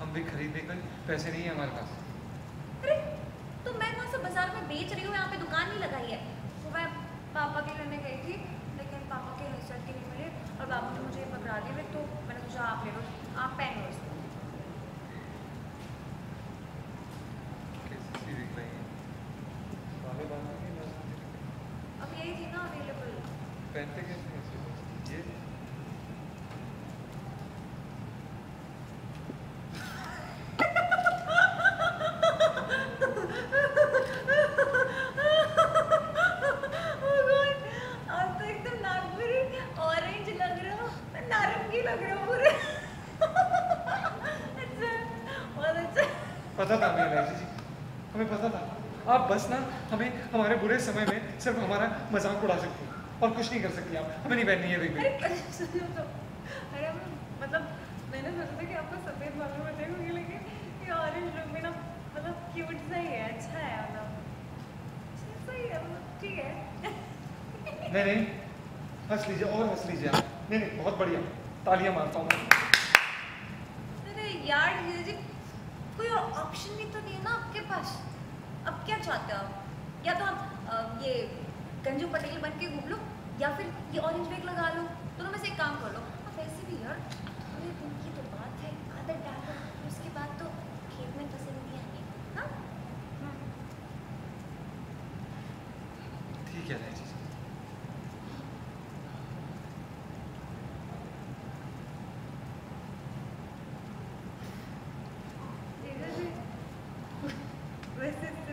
हम भी खरीदने पैसे नहीं है हमारे पास। अरे तो मैं कौन सा बाज़ार में बेच रही हूँ? यहाँ पे दुकान नहीं लगाई है। तो मैं पापा के लेने गई थी लेकिन पापा के हेयर के नहीं मिले और पापा ने मुझे पकड़ा दिए तो मैंने सोचा आप ले लो आप पहन लो इसको है। अब यही थी ना अवेलेबल पहनते कैसे ये आप तो एकदम नागपुरी ऑरेंज लग रहे हो नारंगी लग रहे हो पूरे अच्छा बहुत अच्छा पता था हमें लाइसी जी हमें पता था। आप बस ना हमें हमारे बुरे समय में सिर्फ़ हमारा मज़ाक उड़ा सकती हैं और कुछ नहीं कर सकती आप। हमें नहीं पहननी है अरे तो। मतलब मैंने सोचा था कि आपको सफ़ेद बालों में देखोगे लेकिन ये ऑरेंज रंग में ना मतलब क्यूट सा ही है अच्छा है मतलब। सही है मतलब ठीक है। नहीं नहीं हंस लीजिए और हंस लीजिए आप। नहीं नहीं बहुत बढ़िया। तालियाँ मारता हूँ। अरे यार ये जी कोई और ऑप्शन भी तो नहीं है ना आपके पास? अब क्या चाहते हो आप? या तो आप ये गंजू पटेल बन के घूम लो, या फिर ये ऑरेंज बैग लगा लो। दोनों में से एक काम कर लो। आप वैसे भी यार थोड़े दिन की तो बात है आदत डाल लो फिर उसके बाद तो खेत में फ़सल नहीं आनी हाँ हम्म। ठीक है लाइसी जी ठीक है जी। वैसे